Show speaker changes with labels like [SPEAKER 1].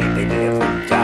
[SPEAKER 1] They live from job.